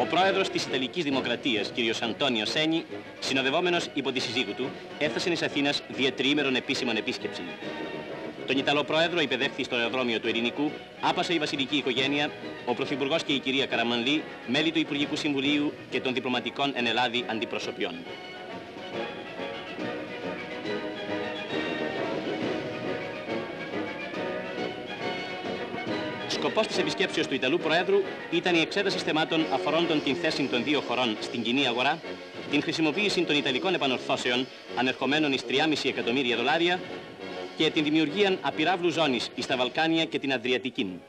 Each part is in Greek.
Ο πρόεδρος της Ιταλικής Δημοκρατίας, κ. Αντώνιο Σένι, συνοδευόμενος υπό τη συζύγου του, έφτασε εις Αθήνας διετριήμερον επίσημον επίσκεψη. Τον Ιταλό πρόεδρο υπεδέχθη στο αεροδρόμιο του Ελληνικού, άπασε η βασιλική οικογένεια, ο Πρωθυπουργός και η κυρία Καραμανλή, μέλη του Υπουργικού Συμβουλίου και των διπλωματικών εν Ελλάδη αντιπροσωπιών. Σκοπός της επισκέψεως του Ιταλού Προέδρου ήταν η εξέταση θεμάτων αφορώντων την θέση των δύο χωρών στην κοινή αγορά, την χρησιμοποίηση των Ιταλικών επανορθώσεων ανερχομένων εις 3,5 εκατομμύρια δολάρια και την δημιουργία απειράβλου ζώνης εις τα Βαλκάνια και την Αδριατική.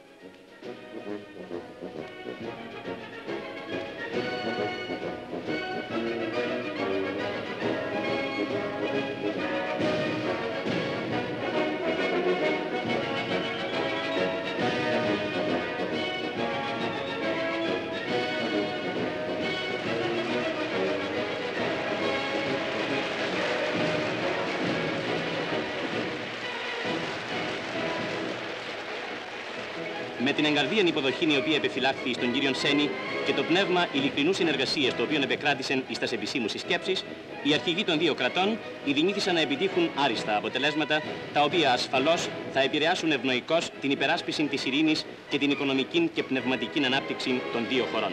Με την εγκαρδίαν υποδοχή η οποία επεφυλάχθη στον κύριο Σένι και το πνεύμα ειλικρινού συνεργασίας το οποίο επεκράτησαν εις τας επισήμους συσκέψεις, οι αρχηγοί των δύο κρατών ειδημήθησαν να επιτύχουν άριστα αποτελέσματα, τα οποία ασφαλώς θα επηρεάσουν ευνοϊκώς την υπεράσπιση της ειρήνης και την οικονομική και πνευματική ανάπτυξη των δύο χωρών.